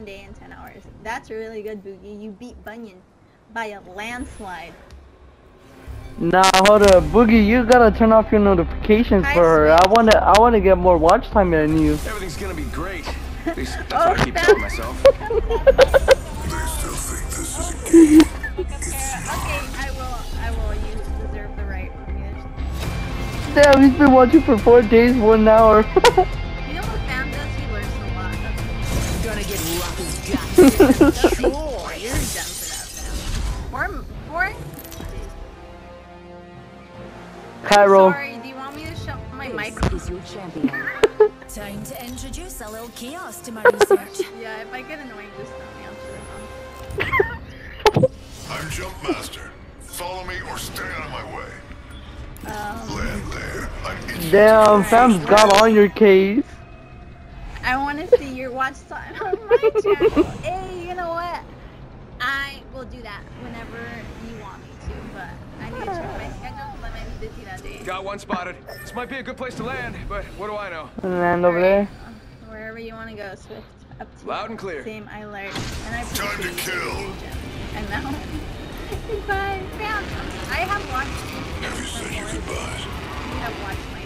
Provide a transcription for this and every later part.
one day and 10 hours. That's really good, Boogie. You beat Bunyan by a landslide. Nah, hold up, Boogie. You gotta turn off your notifications Hi, for her. I wanna, I wanna get more watch time than you. Everything's gonna be great. At least that's Oh, what I oh, keep that- telling myself. They still think this is a game. Okay, okay, I will, I will. You deserve the right from me. Damn, he's been watching for four days, one hour. As guts. That's cool. You're done for that, Sam. Four, four? Cairo. Sorry, do you want me to shut my mic? This is your champion. Time to introduce a little chaos to my research. Yeah, if I get annoying, just tell me. I'm sure I'm Jump Master. Follow me or stay out of my way. Um, Land there. I'm itching Damn, to Sam's got on your case. I want to see your watch time on my channel. hey, you know what? I will do that whenever you want me to, but I need to check my schedule because I might be busy that day. Got one spotted. This might be a good place to land, but what do I know? Land over there. Wherever you want to go, Swift. Up to. Loud and clear. Same, I learned. And I Time to kill. And now, goodbye. Sam, I have watched Have you said your goodbyes? You have watched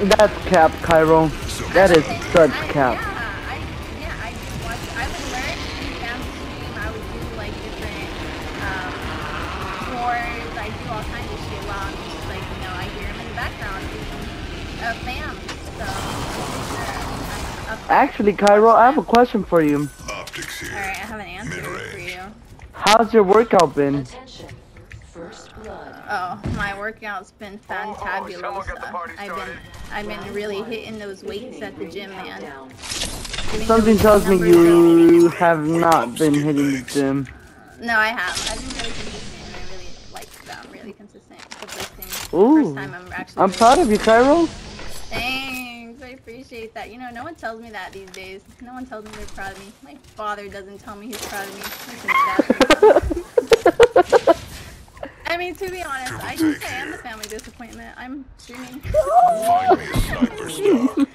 That's cap, Cairo. That is such I, cap. Yeah, I, yeah, I just watch. I would learn in Sam's stream. I would do like different um, chores. I do all kinds of shit while I'm just like, you know, I hear him in the background doing a fam. So, uh, I'm up- Actually, Cairo, I have a question for you. Optics all right, I have an answer for you. How's your workout been? Attention. First blood. Oh, my workout's been fantabulous. someone got the uh, party I've been. I've been really hitting those weights at the gym, man. Doing Something tells me you have not been hitting the gym. No, I have. I've been really consistent, and I really like that. I'm really consistent. It's the first thing. Ooh. First time I'm actually. I'm really- proud of you, Cairo. Thanks. I appreciate that. You know, no one tells me that these days. No one tells me they're proud of me. My father doesn't tell me he's proud of me. He can stab me. I mean, to be honest, I can say I'm the family disappointment. I'm streaming. Find me a sniper star.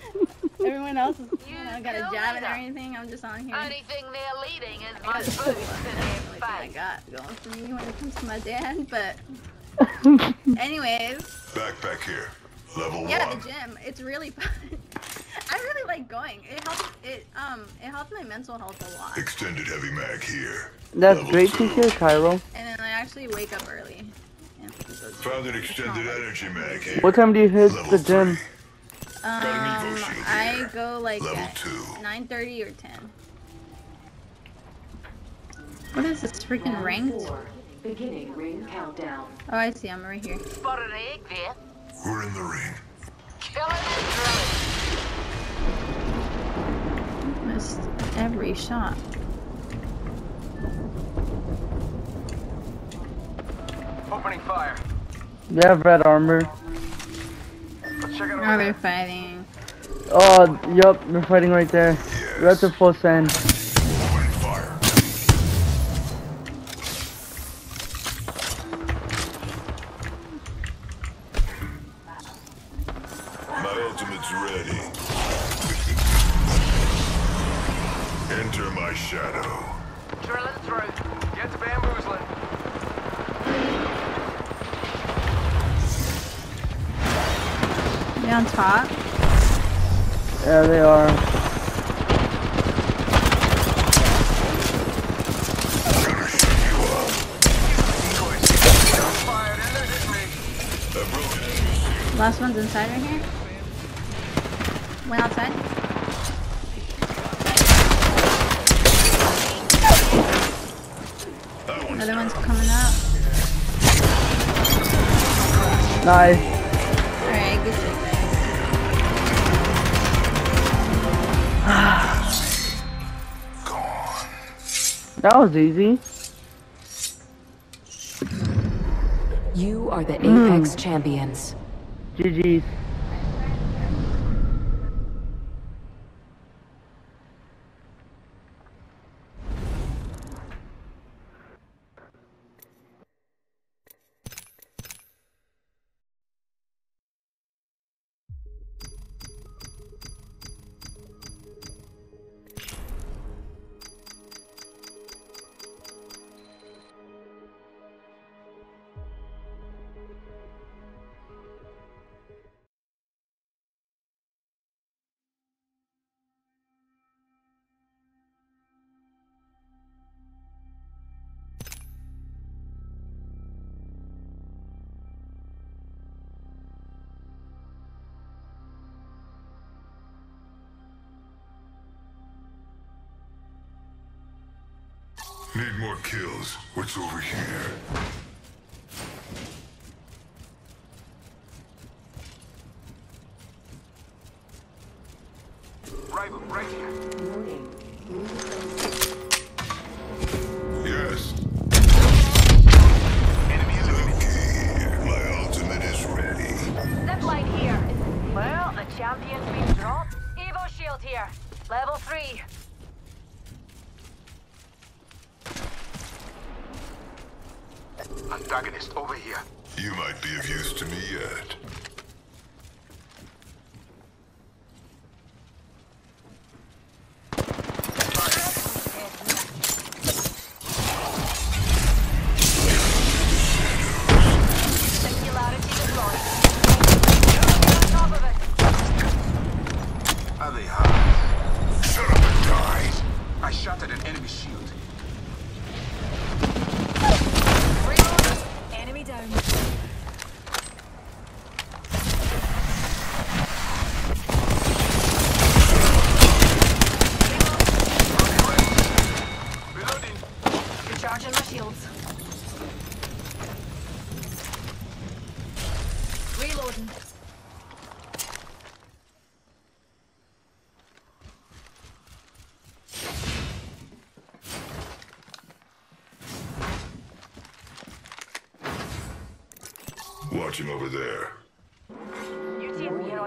Everyone else is, you know, got a job and everything. I'm just on here. Anything they're leading is I my got a boots I got going for me when it comes to my dad, but anyways, Backpack here. Level yeah, one. the gym. It's really fun. I really like going. It helps. It um. It helps my mental health a lot. Extended heavy mag here. That's Level great to hear, Cairo. And then I actually wake up early. Yeah, Found an extended energy mag here. What time do you hit Level the gym? three. Um, I here. go like Level at two. 9:30 or 10. What is this freaking Round ranked? four. Beginning ring countdown. Oh, I see. I'm right here. Spotted an egg there. We're in the ring. Killing and drilling. Missed every shot. Opening fire. They have red armor. Let's check it Oh, out. they're fighting. Oh, yup, they're fighting right there. That's a full send. They on top? Yeah, they are. Gonna shut you up. Fired in there, hit me. I broke it. Last one's inside right here. Went outside. Another one's coming up. Nice. That was easy. You are the hmm. Apex champions. GG's. Need more kills. What's over here? Rival, right here. Warning. Yes. Enemy eliminated. Okay. My ultimate is ready. Zip line here. Well, the champion's been dropped. Evo shield here. Level 3. Over here. You might be of use to me yet.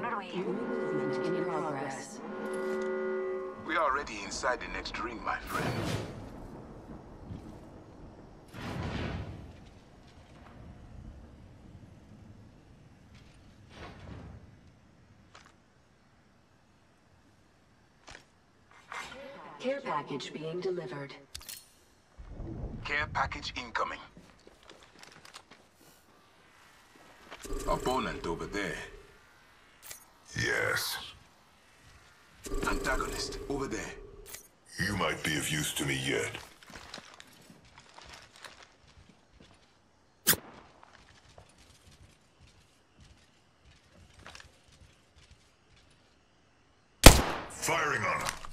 Our way. Movement in progress. We're already inside the next ring, my friend. Care package being delivered. Care package incoming. Opponent over there. Yes. Antagonist over there. You might be of use to me yet. Firing on him.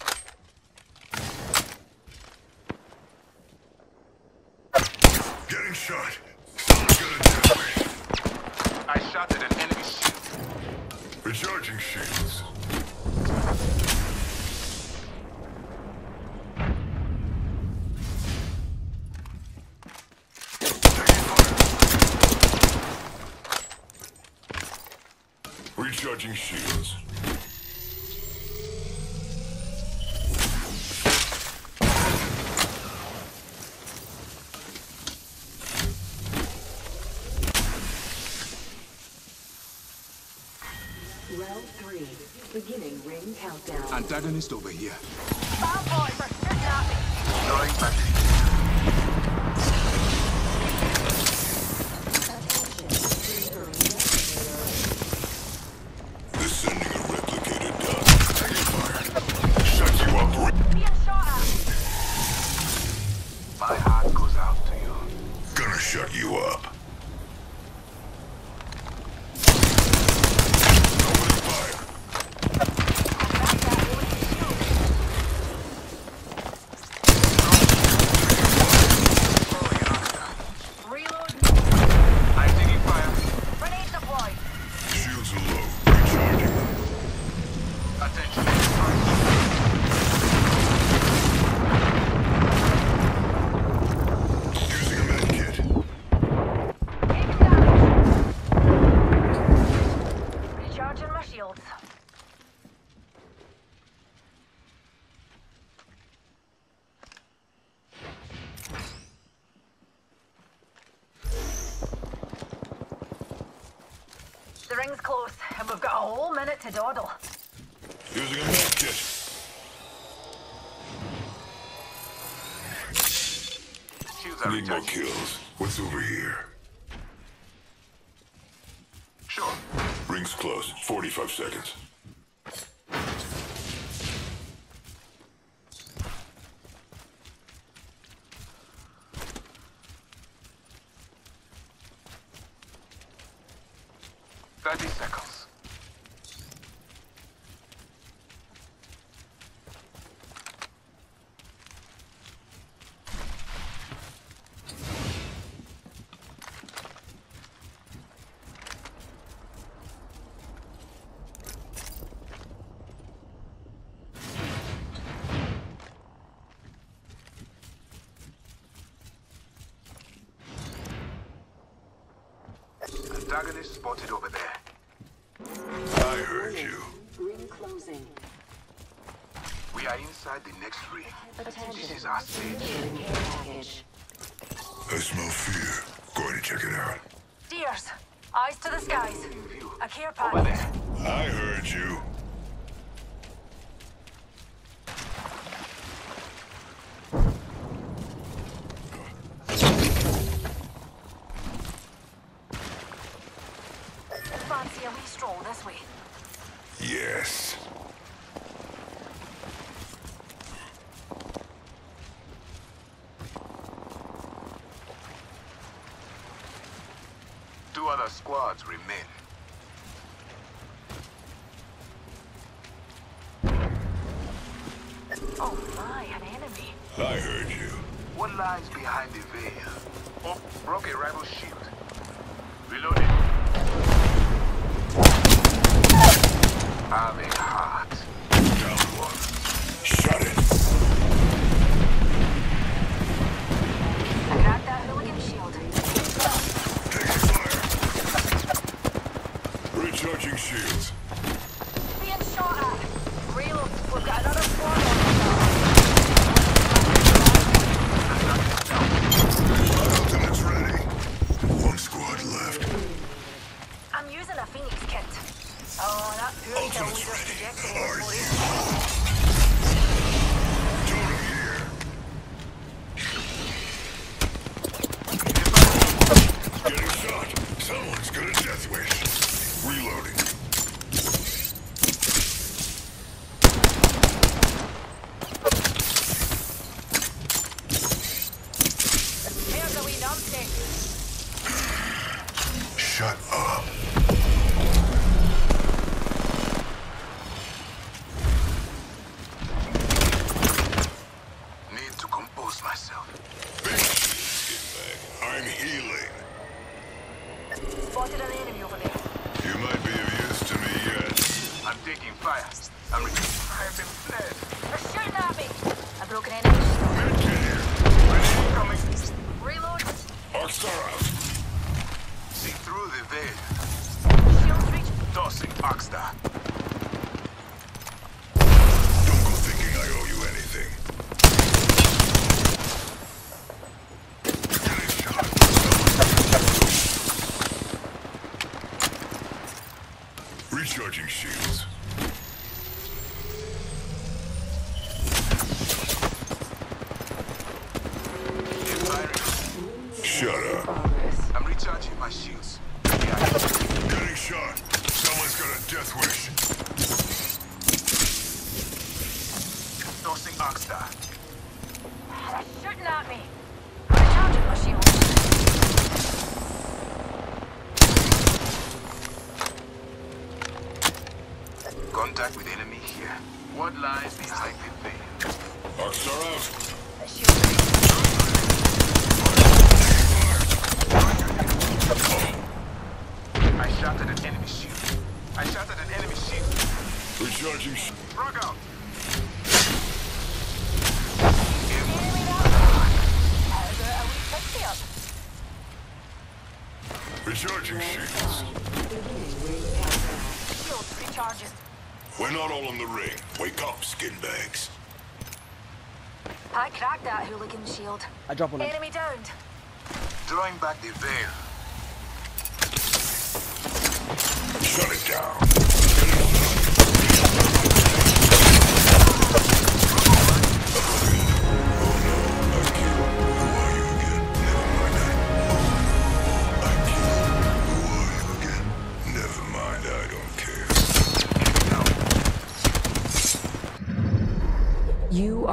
Shot. Someone's gonna death. I shot at an enemy shield. Recharging shields. Recharging shields. Round three. Beginning ring countdown. Antagonist over here. Spam boys are shooting at me. The ring's close, and we've got a whole minute to dawdle. Using a med kit. Need more kills. What's over here? Sure. Ring's close. 45 seconds. Thirty seconds. Antagonist spotted over there. I heard you. Ring closing. We are inside the next ring. This Attention. is our stage. Securing care package. I smell fear. Going to check it out. Deers, eyes to the skies. A care Over package. there. I heard you. A wee stroll this way. Yes. Using a Phoenix kit. Oh, that purely kill Ultimate's leader's ready. trajectory Are you? Totem here. Getting shot. Someone's got a death wish. Reloading. There's a wee numpty. Shut up. The veil. Tossing Arcstar. Don't go thinking I owe you anything. Recharging shields. Firing. Shut up. Progress. I'm recharging my shields. Yeah. Getting shot. Someone's got a death wish. Tossing Arcstar. They're shooting at me. Recharging my shield. Contact with enemy here. What lies behind the veil? Arcstar out. The shield reach. I shot at an enemy shield. I shot at an enemy shield. Recharging sh- Frag out. Enemy down. How's a a wee pixie up? Recharging shields. Beginning ring. Shield recharges. We're not all in the ring. Wake up, skinbags. I cracked that hooligan shield. I drop one. Enemy downed. Drawing back the veil. Shut it down.